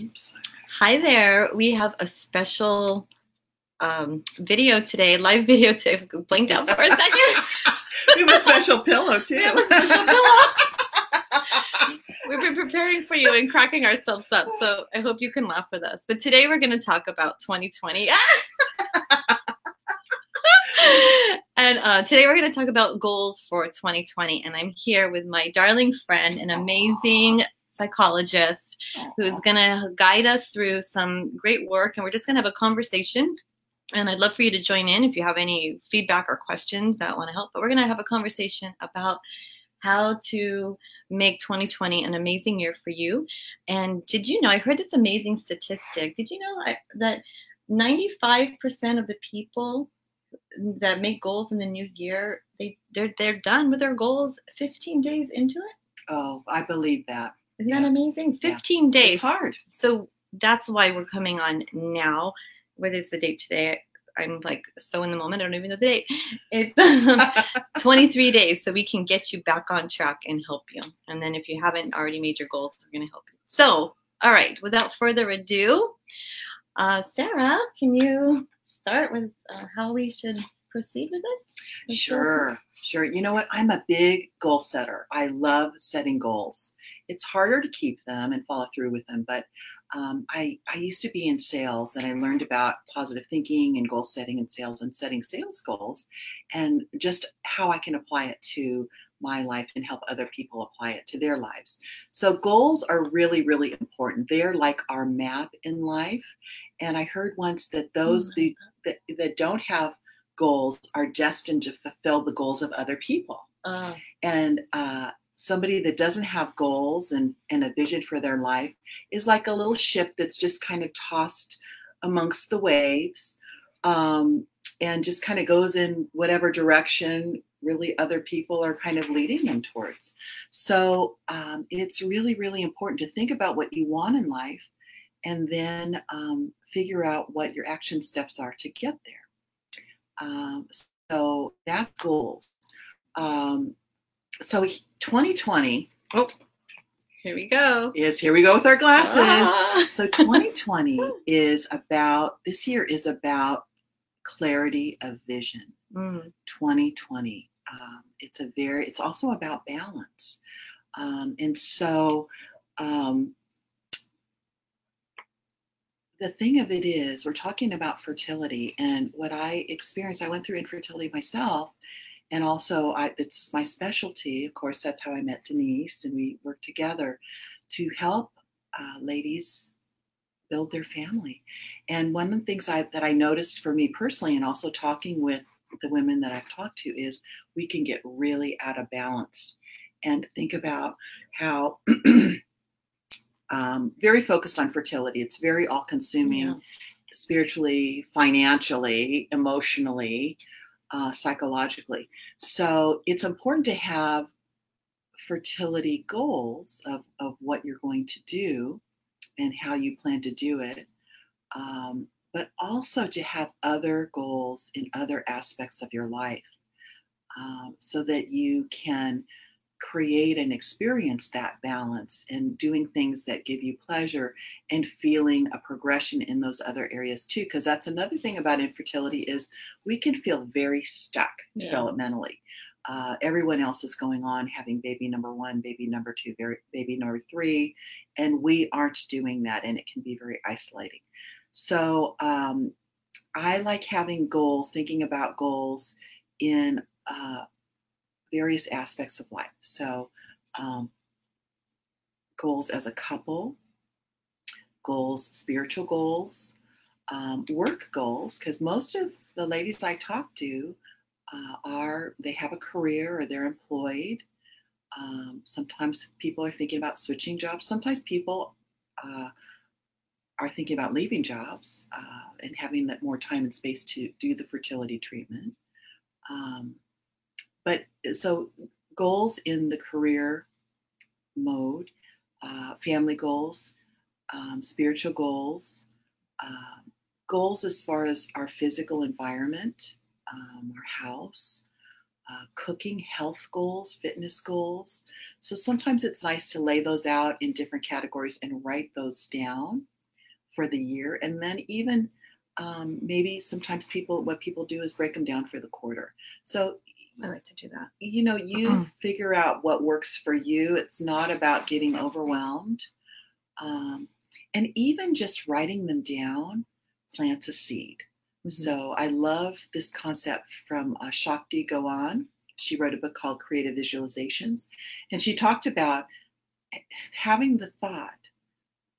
Oops. Hi there. We have a special um, video today, live video today. Blinked out for a second. we have a special pillow too. We have a special pillow. We've been preparing for you and cracking ourselves up. So I hope you can laugh with us. But today we're going to talk about 2020. and uh, today we're going to talk about goals for 2020. And I'm here with my darling friend, an amazing psychologist who's going to guide us through some great work. And we're just going to have a conversation. And I'd love for you to join in if you have any feedback or questions that want to help. But we're going to have a conversation about how to make 2020 an amazing year for you. And did you know, I heard this amazing statistic. Did you know that 95% of the people that make goals in the new year, they, they're, they're done with their goals 15 days into it? Oh, I believe that. Isn't yeah. that amazing? 15 yeah. days. It's hard. So that's why we're coming on now. What is the date today? I'm like so in the moment. I don't even know the date. It's 23 days, so we can get you back on track and help you. And then if you haven't already made your goals, we're going to help you. So, all right, without further ado, uh, Sara, can you start with uh, how we should proceed with this? Sure, sure. You know what? I'm a big goal setter. I love setting goals. It's harder to keep them and follow through with them, but um, I, I used to be in sales and I learned about positive thinking and goal setting and sales and setting sales goals and just how I can apply it to my life and help other people apply it to their lives. So, goals are really, really important. They're like our map in life. And I heard once that those oh that, that don't have goals are destined to fulfill the goals of other people. Uh. And uh, somebody that doesn't have goals and, and a vision for their life is like a little ship that's just kind of tossed amongst the waves um, and just kind of goes in whatever direction really other people are kind of leading them towards. So um, it's really, really important to think about what you want in life and then um, figure out what your action steps are to get there. Um, so that goals. Um, so 2020. Oh, here we go. Is here we go with our glasses. Ah. So 2020 is about this year is about clarity of vision. Mm. 2020. Um, it's a very. It's also about balance. Um, and so um, the thing of it is, we're talking about fertility, and what I experienced. I went through infertility myself, and also I, it's my specialty. Of course, that's how I met Denise, and we worked together to help uh, ladies build their family. And one of the things I, that I noticed for me personally, and also talking with the women that I've talked to, is we can get really out of balance. And think about how um, very focused on fertility. It's very all consuming, yeah. spiritually, financially, emotionally uh, psychologically. So it's important to have fertility goals of, of what you're going to do and how you plan to do it, um, but also to have other goals in other aspects of your life um, so that you can create and experience that balance and doing things that give you pleasure and feeling a progression in those other areas too because that's another thing about infertility is we can feel very stuck yeah. developmentally uh, everyone else is going on having baby number one baby number two baby number three and we aren't doing that and it can be very isolating so um, i like having goals thinking about goals in uh, various aspects of life. So, um, goals as a couple, goals, spiritual goals, um, work goals, because most of the ladies I talk to uh, are, they have a career or they're employed. Um, sometimes people are thinking about switching jobs. Sometimes people uh, are thinking about leaving jobs uh, and having that more time and space to do the fertility treatment. Um, but so goals in the career mode, uh, family goals, um, spiritual goals, uh, goals as far as our physical environment, um, our house, uh, cooking, health goals, fitness goals. So sometimes it's nice to lay those out in different categories and write those down for the year. And then even um, maybe sometimes people, what people do is break them down for the quarter. So I like to do that. You know, you mm-hmm. figure out what works for you. It's not about getting overwhelmed. Um, and even just writing them down plants a seed. Mm-hmm. So I love this concept from uh, Shakti Gawain. She wrote a book called Creative Visualizations, and she talked about having the thought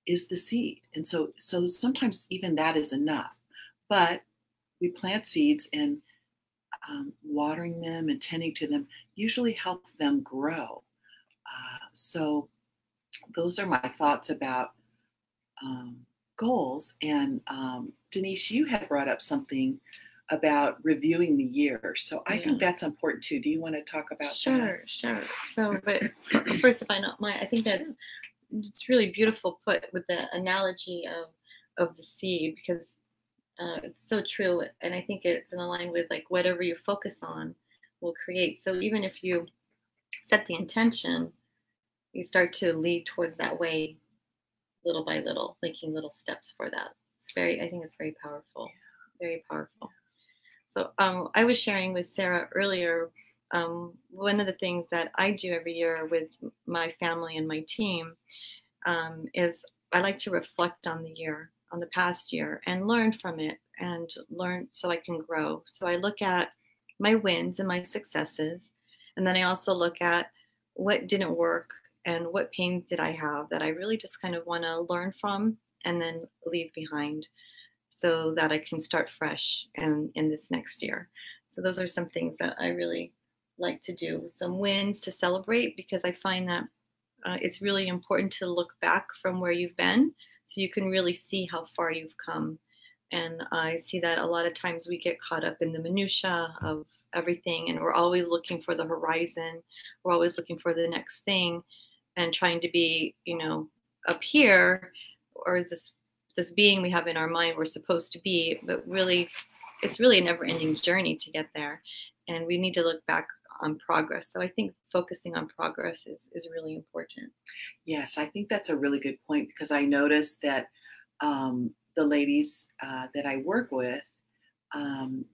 is the seed. And so, so sometimes even that is enough. But we plant seeds, and um, watering them and tending to them usually help them grow. Uh, so, those are my thoughts about um, goals. And um, Denise, you had brought up something about reviewing the year. So I yeah. think that's important too. Do you want to talk about sure, that? Sure, So, but first, if I know my, I think that's it's really beautiful put with the analogy of of the seed because uh, it's so true, and I think it's in line with like whatever you focus on will create. So even if you set the intention, you start to lead towards that way, little by little, making little steps for that. It's very, I think it's very powerful, very powerful. So um, I was sharing with Sara earlier. Um, one of the things that I do every year with my family and my team um, is I like to reflect on the year on the past year and learn from it and learn so I can grow. So I look at my wins and my successes. And then I also look at what didn't work and what pains did I have that I really just kind of want to learn from and then leave behind so that I can start fresh and in this next year. So those are some things that I really like to do. Some wins to celebrate because I find that uh, it's really important to look back from where you've been so you can really see how far you've come. And I see that a lot of times we get caught up in the minutia of everything, and we're always looking for the horizon. We're always looking for the next thing, and trying to be, you know, up here, or this this being we have in our mind we're supposed to be. But really, it's really a never-ending journey to get there, and we need to look back on progress. So I think focusing on progress is, is really important. Yes, I think that's a really good point because I noticed that um, the ladies uh, that I work with, um,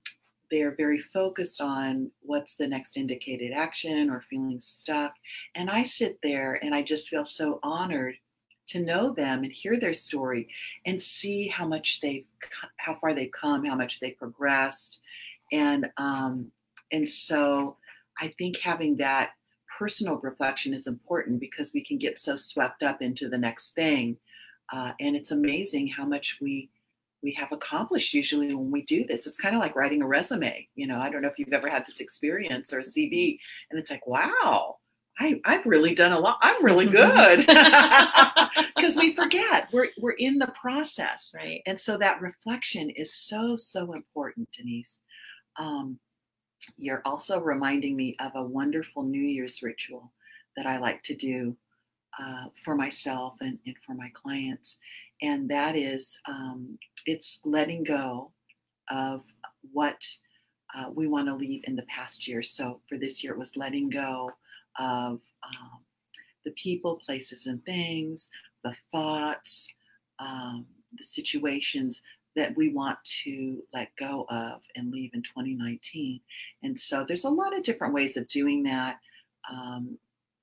they are very focused on what's the next indicated action or feeling stuck. And I sit there and I just feel so honored to know them and hear their story and see how much they've, how far they've come, how much they've progressed. And, um, and so I think having that personal reflection is important because we can get so swept up into the next thing. Uh, and it's amazing how much we we have accomplished usually when we do this. It's kind of like writing a resume. You know, I don't know if you've ever had this experience or a CV, and it's like, wow, I, I've really done a lot. I'm really good because we forget we're we're in the process, right? And so that reflection is so so important, Denise. Um, you're also reminding me of a wonderful New Year's ritual that I like to do uh, for myself and, and, for my clients. And that is, um, it's letting go of what uh, we want to leave in the past year. So for this year, it was letting go of um, the people, places, and things, the thoughts, um, the situations that we want to let go of and leave in 2019. And so there's a lot of different ways of doing that. Um,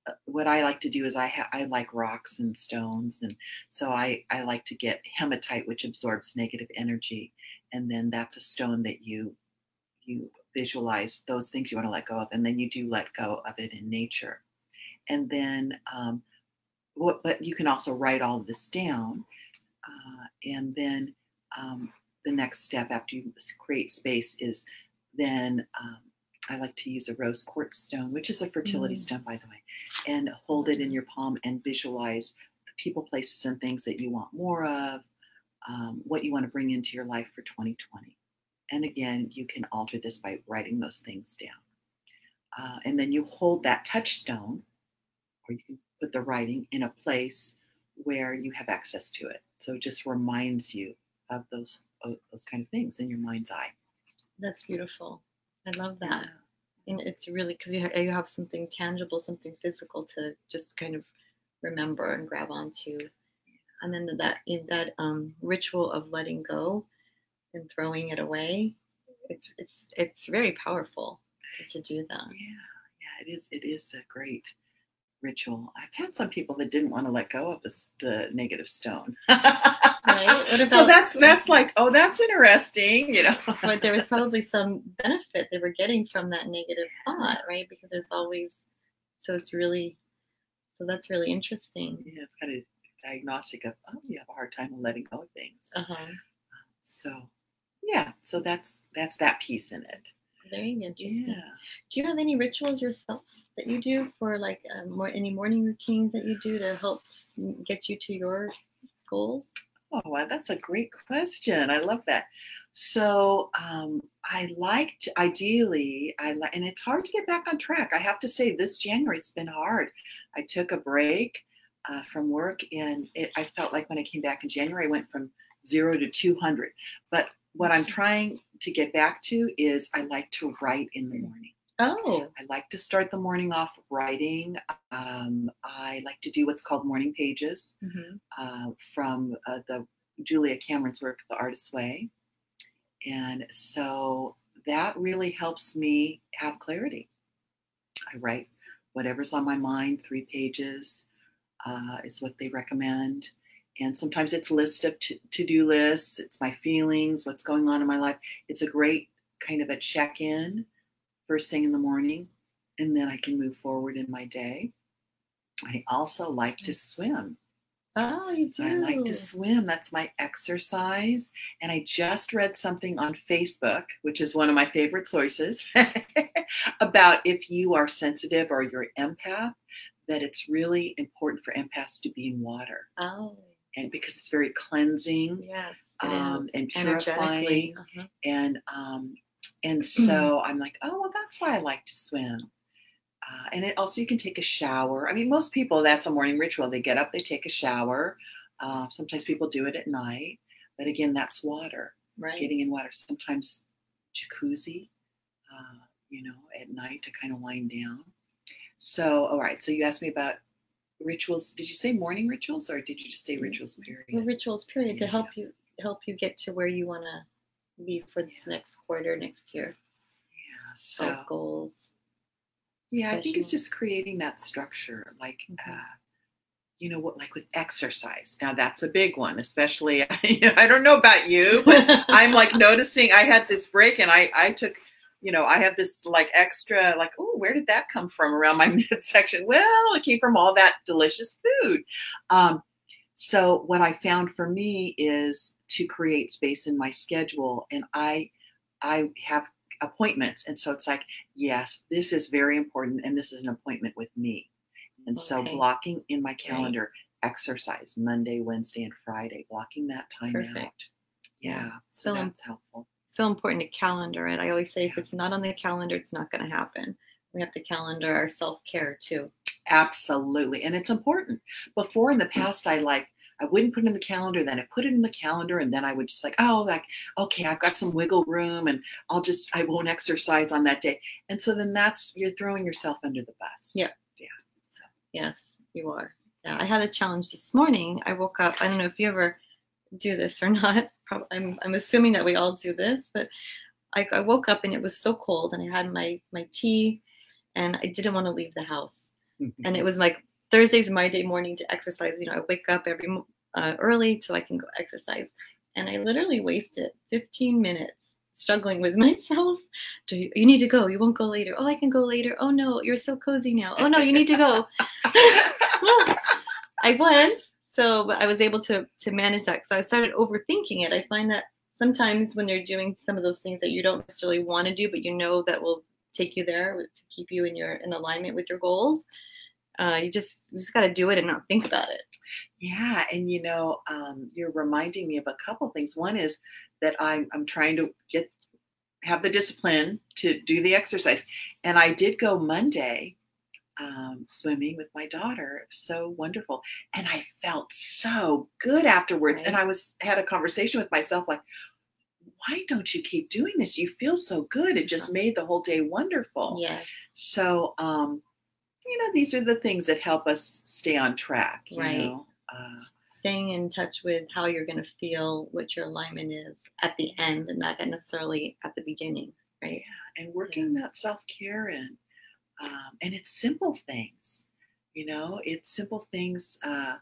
uh, what I like to do is I I like rocks and stones, and so I I like to get hematite, which absorbs negative energy, and then that's a stone that you you visualize those things you want to let go of, and then you do let go of it in nature, and then um, what, but you can also write all this down, uh, and then um, the next step after you create space is then um, I like to use a rose quartz stone, which is a fertility mm. stone, by the way, and hold it in your palm and visualize the people, places, and things that you want more of, um, what you want to bring into your life for 2020. And again, you can alter this by writing those things down. Uh, and then you hold that touchstone, or you can put the writing in a place where you have access to it. So it just reminds you of those of those kind of things in your mind's eye. That's beautiful. I love that. And it's really because you, ha- you have something tangible, something physical to just kind of remember and grab onto. And then that in that um, ritual of letting go and throwing it away, it's it's it's very powerful to do that. Yeah, yeah, it is. It is a great ritual. I've had some people that didn't want to let go of the, the negative stone. Right? What so that's that's like, oh, that's interesting, you know. but there was probably some benefit they were getting from that negative thought, right? Because there's always so it's really so that's really interesting. yeah, it's kind of diagnostic of oh, you have a hard time letting go of things. Uh-huh. So yeah, so that's that's that piece in it. Very interesting. Yeah. Do you have any rituals yourself that you do for like um, more any morning routines that you do to help get you to your goals? Oh, wow, that's a great question. I love that. So um, I like to ideally, I like, and it's hard to get back on track. I have to say, this January it's been hard. I took a break uh, from work, and it, I felt like when I came back in January, I went from zero to 200. But what I'm trying to get back to is I like to write in the morning. Oh, I like to start the morning off writing. Um, I like to do what's called morning pages mhm. uh, from uh, the Julia Cameron's work, The Artist's Way. And so that really helps me have clarity. I write whatever's on my mind, three pages uh, is what they recommend. And sometimes it's list of to do lists, it's my feelings, what's going on in my life. It's a great kind of a check in first thing in the morning, and then I can move forward in my day. I also like to swim. oh, you do. I like to swim. That's my exercise. And I just read something on Facebook, which is one of my favorite sources, about if you are sensitive or you're empath, that it's really important for empaths to be in water. Oh, And because it's very cleansing yes. um, and purifying. Uh-huh. And um, and so I'm like, oh well, that's why I like to swim. Uh, and it also you can take a shower. I mean, most people that's a morning ritual. They get up, they take a shower. Uh, sometimes people do it at night, but again, that's water. Right. Getting in water. Sometimes jacuzzi, uh, you know, at night to kind of wind down. So, all right. So you asked me about rituals. Did you say morning rituals, or did you just say rituals? Period. Well, rituals period to help you help you get to where you want to be for this Yeah. next quarter next year Yeah. So. self goals Yeah, I think it's just creating that structure, like, Mhm. uh, you know, what, like with exercise. Now that's a big one, especially. You know, I don't know about you, but I'm like noticing. I had this break, and I I took, you know, I have this like extra, like, oh, where did that come from around my midsection? Well, it came from all that delicious food. Um, so what I found for me is to create space in my schedule, and I I have appointments, and so it's like yes, this is very important, and this is an appointment with me. And so blocking in my calendar exercise Monday, Wednesday, and Friday, blocking that time out. Perfect. Yeah, so, So that's helpful. so important to calendar it. I always say if it's not on the calendar, it's not going to happen. We have to calendar our self care too. Absolutely. And it's important. Before in the past, I like, I wouldn't put it in the calendar, then I put it in the calendar, and then I would just like, oh, like, okay, I've got some wiggle room and I'll just, I won't exercise on that day. And so then that's, you're throwing yourself under the bus. Yeah. Yeah. So, Yes, you are. Yeah, I had a challenge this morning. I woke up. I don't know if you ever do this or not. I'm I'm assuming that we all do this, but I, I woke up and it was so cold, and I had my my tea, and I didn't want to leave the house. And it was like Thursday's my day morning to exercise. You know, I wake up every uh, early so I can go exercise, and I literally wasted 15 minutes struggling with myself. Do you, you need to go? You won't go later. Oh, I can go later. Oh no, you're so cozy now. Oh no, you need to go. I went, so but I was able to to manage that because I started overthinking it. I find that sometimes when you're doing some of those things that you don't necessarily want to do, but you know that will take you there to keep you in your in alignment with your goals, uh, you just you just got to do it and not think about it. Yeah, and you know, um, you're reminding me of a couple things. One is that I'm I'm trying to get have the discipline to do the exercise, and I did go Monday um, swimming with my daughter. So wonderful, and I felt so good afterwards. And I was had a conversation with myself like, why don't you keep doing this? You feel so good. It just made the whole day wonderful. Yeah. So, um, you know, these are the things that help us stay on track. You Right. Know? Uh, Staying in touch with how you're going to feel, what your alignment is at the end, and not necessarily at the beginning, right? and working that self care in. Um, and it's simple things, you know, it's simple things uh,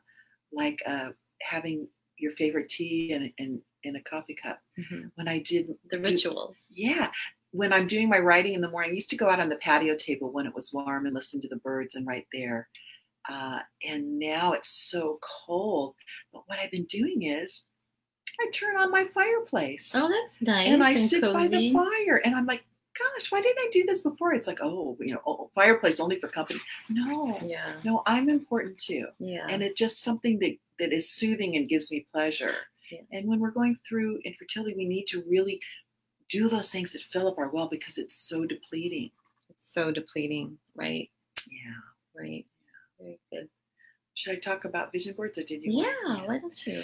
like uh, having your favorite tea and in, in a coffee cup. Mhm. When I did The do- rituals. Yeah. When I'm doing my writing in the morning, I used to go out on the patio table when it was warm and listen to the birds and write there. Uh, and now it's so cold. But what I've been doing is I turn on my fireplace Oh, that's nice. and I sit by the fire and I'm like, gosh, why didn't I do this before? It's like, oh, you know, oh, fireplace only for company. No, Yeah, no, I'm important too. yeah. And it's just something that, that is soothing and gives me pleasure. Yeah. And when we're going through infertility, we need to really do those things that fill up our well because it's so depleting. it's so depleting, right? Yeah. Right. Very good. Should I talk about vision boards or did you? want- Yeah, why don't you?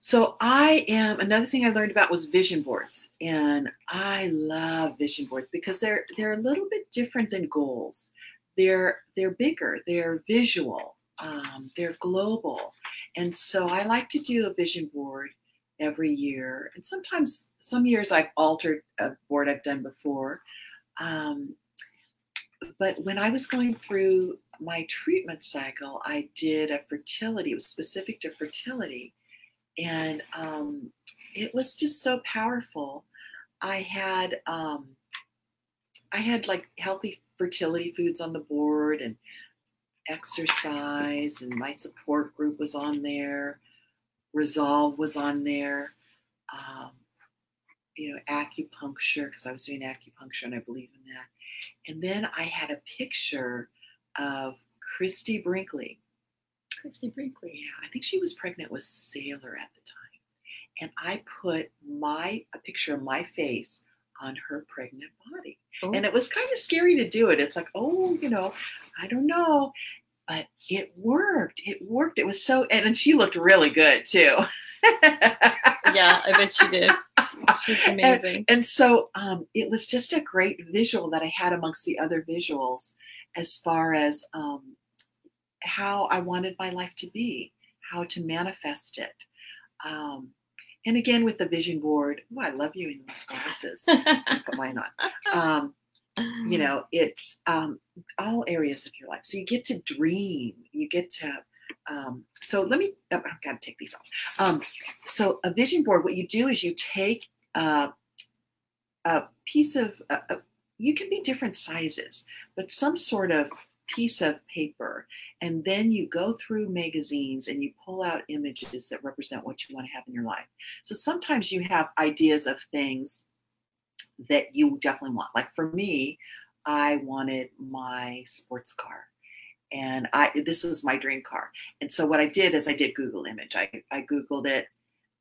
So I am another thing I learned about was vision boards, and I love vision boards because they're they're a little bit different than goals. They're they're bigger, they're visual, um, they're global, and so I like to do a vision board every year. And sometimes some years I've altered a board I've done before. Um, but when I was going through my treatment cycle, I did a fertility. It was specific to fertility and um, it was just so powerful. I had um, I had like healthy fertility foods on the board and exercise, and my support group was on there. Resolve was on there. Um, you know, acupuncture because I was doing acupuncture and I believe in that. And then I had a picture of Christie Brinkley, Christie Brinkley. yeah, I think she was pregnant with Sailor at the time. And I put my a picture of my face on her pregnant body. Oh, And it was kind of scary to do it. It's like, oh, you know, I don't know. But it worked. It worked. It was so and, and she looked really good too. yeah, I bet she did. She's amazing. And so um, it was just a great visual that I had amongst the other visuals as far as um, how I wanted my life to be, how to manifest it. Um, and again, with the vision board, oh, I love you in these glasses. Put mine on. You know, it's um, all areas of your life. So you get to dream. You get to. Um, so let me. oh, I've got to take these off. Um, so a vision board, what you do is you take uh, a piece of. Uh, uh, you can be different sizes, but some sort of piece of paper, and then you go through magazines and you pull out images that represent what you want to have in your life. So sometimes you have ideas of things that you definitely want. Like for me, I wanted my sports car. And I this was my dream car. And so what I did is I did Google image. I, I Googled it,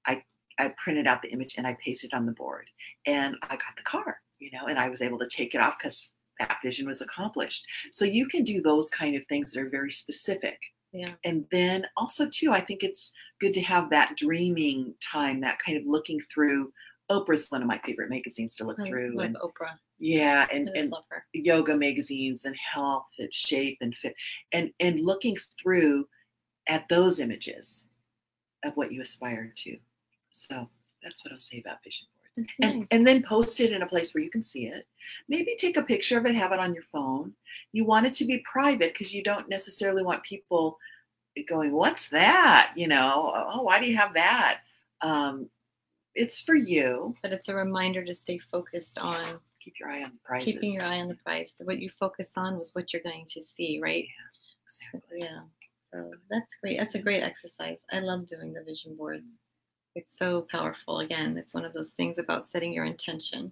I I printed out the image and I pasted it on the board. And I got the car, you know, and I was able to take it off because that vision was accomplished. So you can do those kind of things that are very specific. Yeah. And then also too, I think it's good to have that dreaming time, that kind of looking through. Oprah's one of my favorite magazines to look I through, love and Oprah. yeah, and and yoga magazines and health and shape and fit, and and looking through at those images of what you aspire to. So that's what I'll say about vision boards. That's And, and then post it in a place where you can see it. Maybe take a picture of it, have it on your phone. You want it to be private because you don't necessarily want people going, What's that? You know, oh, why do you have that? Um, it's for you. But it's a reminder to stay focused on Keep your eye on the prizes. keeping your eye on the prize. What you focus on was what you're going to see, right? Yeah. Exactly. Yeah. So that's great. That's a great exercise. I love doing the vision boards. It's so powerful. Again, it's one of those things about setting your intention.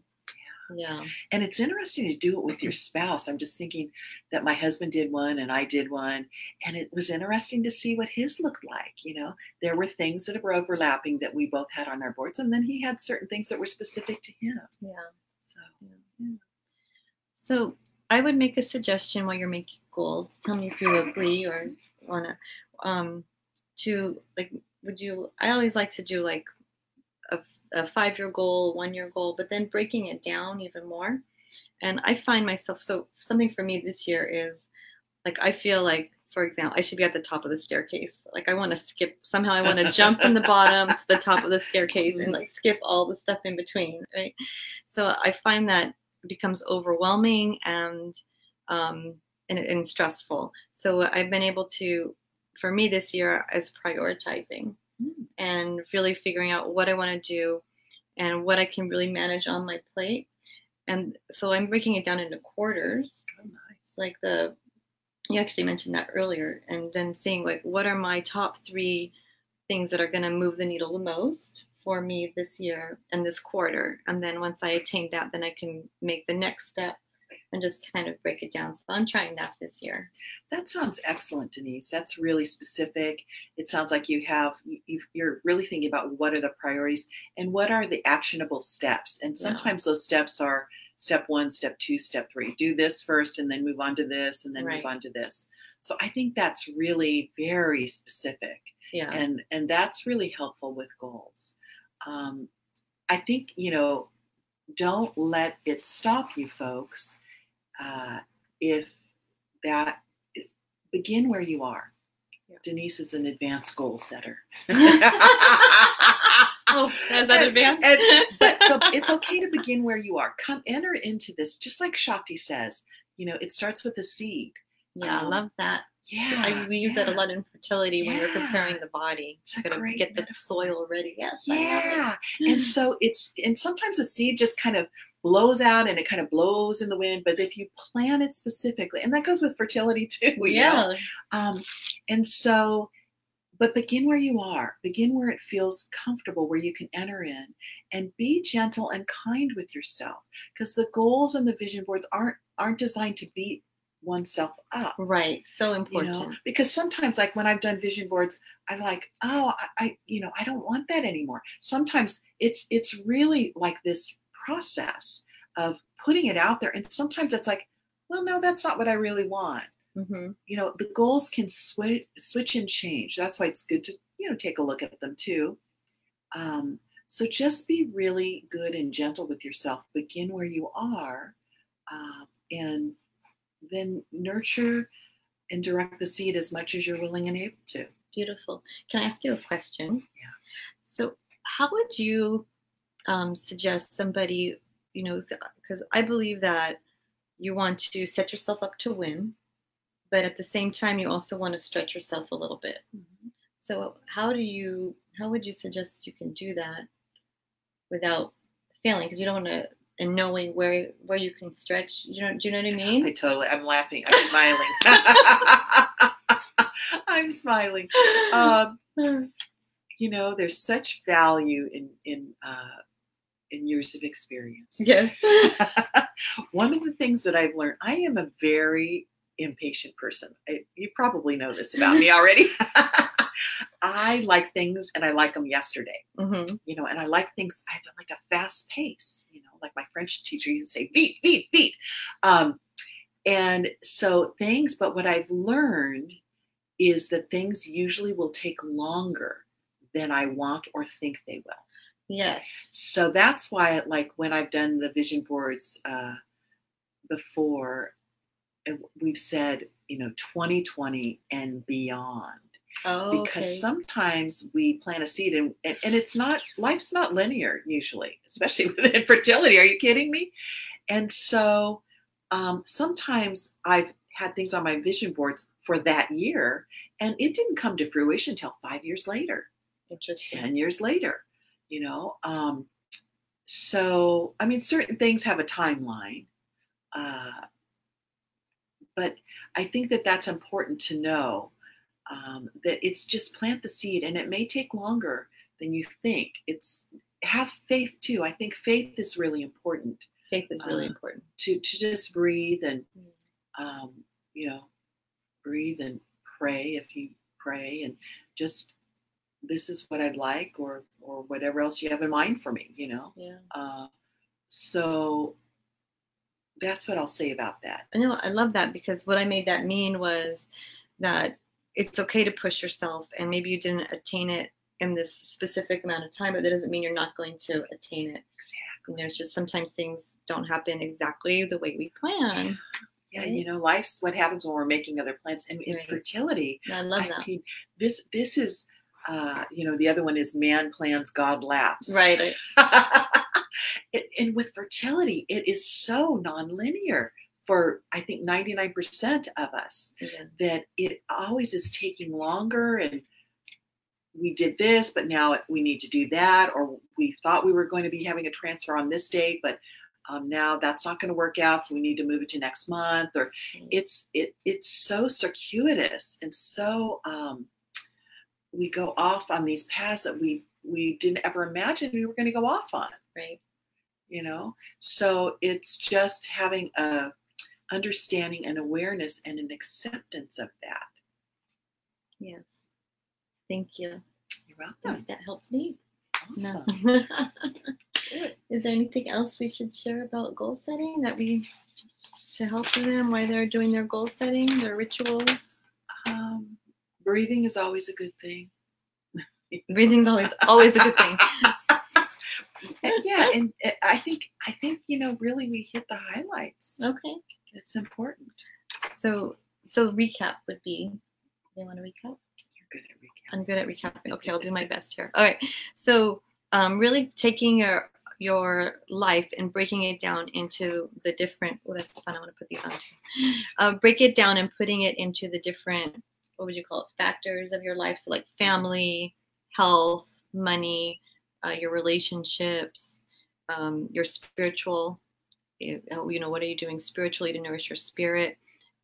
Yeah. And it's interesting to do it with your spouse. I'm just thinking that my husband did one and I did one, and it was interesting to see what his looked like. You know, there were things that were overlapping that we both had on our boards, and then he had certain things that were specific to him. Yeah. So, So I would make a suggestion while you're making goals. Tell me if you agree or wanna um to like would you I always like to do like a, a five year goal, one year goal, but then breaking it down even more. And I find myself so something for me this year is like I feel like for example, I should be at the top of the staircase. Like I want to skip somehow. I want to jump from the bottom to the top of the staircase and like skip all the stuff in between. Right. So I find that becomes overwhelming and um, and, and stressful. So I've been able to, for me this year, is prioritizing. Mm. and really figuring out what I want to do and what I can really manage on my plate. And so I'm breaking it down into quarters. Oh, nice. Like the you actually mentioned that earlier and then seeing like what are my top three things that are going to move the needle the most for me this year and this quarter and then once i attain that then i can make the next step and just kind of break it down so i'm trying that this year that sounds excellent denise that's really specific it sounds like you have you're really thinking about what are the priorities and what are the actionable steps and sometimes yeah. those steps are step one, step two, step three. Do this first and then move on to this and then right. move on to this. So I think that's really very specific. Yeah. And and that's really helpful with goals. Um, I think, you know, don't let it stop you folks uh, if that begin where you are. Yeah. Denise is an advanced goal setter. oh, is that advanced? And, but so it's okay to begin where you are. Come enter into this, just like Shakti says. You know, it starts with a seed. Yeah, um, I love that. Yeah, I, we use yeah. that a lot in fertility yeah. when you're preparing the body to get the soil ready. Yes, yeah, and so it's and sometimes the seed just kind of blows out and it kind of blows in the wind. But if you plant it specifically, and that goes with fertility too. yeah. Um, and so but begin where you are begin where it feels comfortable where you can enter in and be gentle and kind with yourself because the goals and the vision boards aren't aren't designed to beat oneself up right so important you know? because sometimes like when i've done vision boards i'm like oh I, I you know i don't want that anymore sometimes it's it's really like this process of putting it out there and sometimes it's like well no that's not what i really want Mm-hmm. You know, the goals can switch, switch and change. That's why it's good to you know take a look at them too. Um, so just be really good and gentle with yourself. Begin where you are, uh, and then nurture and direct the seed as much as you're willing and able to. Beautiful. Can I ask you a question? Yeah. So, how would you um, suggest somebody, you know, because I believe that you want to set yourself up to win but at the same time you also want to stretch yourself a little bit. Mm-hmm. so how do you how would you suggest you can do that without failing? Because you don't want to and knowing where where you can stretch you know do you know what i mean? I totally i'm laughing i'm smiling. I'm smiling. Um, you know there's such value in in uh, in years of experience yes one of the things that i've learned i am a very impatient person. I, you probably know this about me already. I like things and I like them yesterday, mm-hmm. you know, and I like things, I have like a fast pace, you know, like my French teacher used to say, beat, beat, beat. Um, and so things, but what I've learned is that things usually will take longer than I want or think they will. Yes. So that's why, like, when I've done the vision boards uh, before, we've said, you know, 2020 and beyond. Oh, because okay. sometimes we plant a seed and, and, and it's not life's not linear usually, especially with infertility. Are you kidding me? And so um, sometimes I've had things on my vision boards for that year and it didn't come to fruition until five years later. Interesting. 10 years later, you know. Um, so, I mean, certain things have a timeline. Uh, but I think that that's important to know um, that it's just plant the seed and it may take longer than you think. It's have faith too. I think faith is really important. Faith is really uh, important. To, to just breathe and, mm. um, you know, breathe and pray if you pray and just this is what I'd like or or whatever else you have in mind for me, you know. Yeah. Uh, so that's what I'll say about that. I know I love that because what I made that mean was that it's okay to push yourself and maybe you didn't attain it in this specific amount of time, but that doesn't mean you're not going to attain it. Exactly. And there's just sometimes things don't happen exactly the way we plan. Yeah, Right. you know, life's what happens when we're making other plans. And Right. infertility, And I love I that. mean, this this is, uh, you know, the other one is man plans, God laughs. Right. and, and with fertility, it is so nonlinear for I think 99% of us Yeah. that it always is taking longer and we did this, but now we need to do that, or we thought we were going to be having a transfer on this date, but um, now that's not going to work out, so we need to move it to next month. Or Mm. it's it it's so circuitous and so um, we go off on these paths that we we didn't ever imagine we were going to go off on Right. you know so it's just having a understanding and awareness and an acceptance of that Yes. Thank you. you're welcome That helped me. awesome. No. Is there anything else we should share about goal setting that we to help them while they're doing their goal setting, their rituals? um, breathing is always a good thing Breathing's always always a good thing. And yeah and uh, i think i think you know really we hit the highlights Okay. it's important So so recap would be you want to recap? you're good at recap I'm good at recapping. Okay, I'll do my best here. All right. So um, really taking your your life and breaking it down into the different. Oh, that's fun. I want to put these on too. Uh, break it down and putting it into the different. What would you call it? Factors of your life. So like family, health, money, uh, your relationships, um, your spiritual. You know, what are you doing spiritually to nourish your spirit?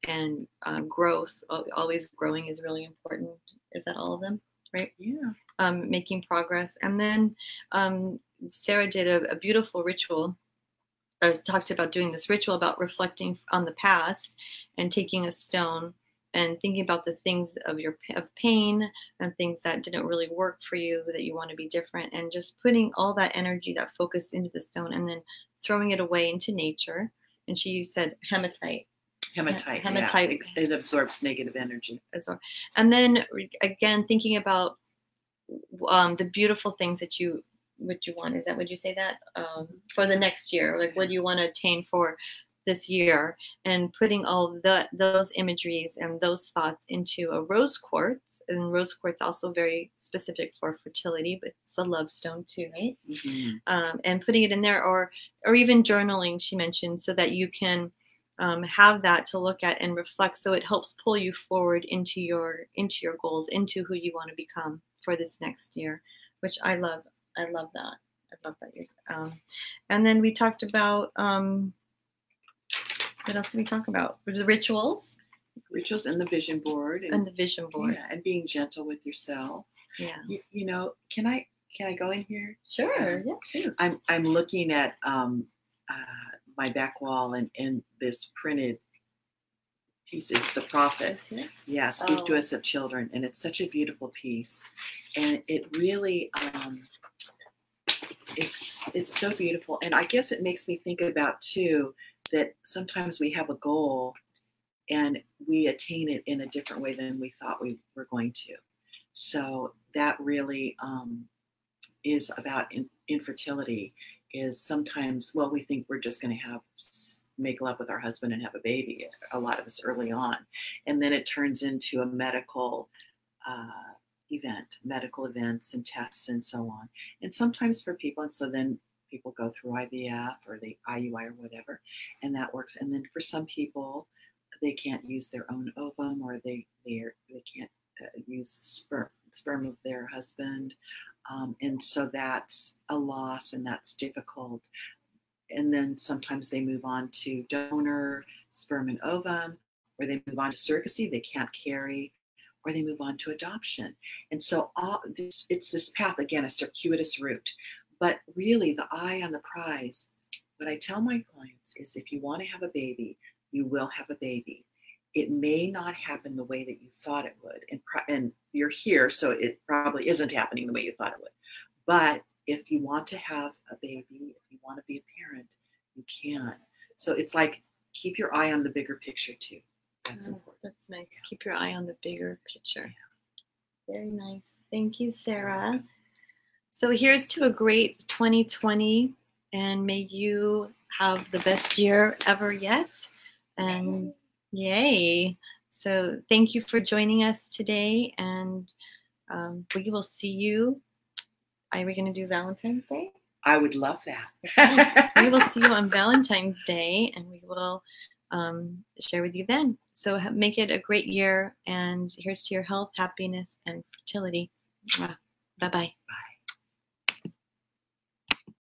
And um, growth, always growing is really important. Is that all of them? Right yeah um, making progress. And then um, Sara did a, a beautiful ritual. I talked about doing this ritual about reflecting on the past and taking a stone and thinking about the things of your of pain and things that didn't really work for you that you want to be different and just putting all that energy that focus into the stone and then throwing it away into nature and she said hematite hematite hematite. yeah. it, it absorbs negative energy. And then again, thinking about um, the beautiful things that you what you want. Is that would you say that um, for the next year? Like what do you want to attain for this year? And putting all the those imageries and those thoughts into a rose quartz. And rose quartz also very specific for fertility, but it's a love stone too, right? Mhm. um, and putting it in there or or even journaling she mentioned so that you can um, have that to look at and reflect so it helps pull you forward into your into your goals into who you want to become for this next year which i love i love that i love that um, and then we talked about um, what else did we talk about? The rituals? Rituals and the vision board and, and the vision board. Yeah, and being gentle with yourself. Yeah, you, you know can i can i go in here? Sure. Yeah. Please. i'm i'm looking at um uh, my back wall and and this printed piece is the prophet. Yeah speak to Oh. us of children and it's such a beautiful piece. And it really um it's it's so beautiful. And i guess it makes me think about too that sometimes we have a goal and we attain it in a different way than we thought we were going to. So that really um, is about in, infertility is sometimes well we think we're just going to have make love with our husband and have a baby a lot of us early on. And then it turns into a medical uh, event medical events and tests and so on. And sometimes for people and so then people go through ivf or the iui or whatever and that works. And then for some people they can't use their own ovum or they they they can't uh, use sperm sperm of their husband. Um, and so that's a loss and that's difficult. And then sometimes they move on to donor sperm and ovum or they move on to surrogacy they can't carry or they move on to adoption. And so all this it's this path again a circuitous route but really the eye on the prize what i tell my clients is if you want to have a baby you will have a baby it may not happen the way that you thought it would and, pro- and you're here so it probably isn't happening the way you thought it would but if you want to have a baby if you want to be a parent you can so it's like keep your eye on the bigger picture too that's Oh, important That's nice. Keep your eye on the bigger picture. Very nice. Thank you, Sara. So here's to a great 2020, and may you have the best year ever yet. And yay. So thank you for joining us today, and um, we will see you. Are we going to do Valentine's Day? I would love that. we will see you on Valentine's Day, and we will um, share with you then. So make it a great year, and here's to your health, happiness, and fertility. Bye-bye. Bye.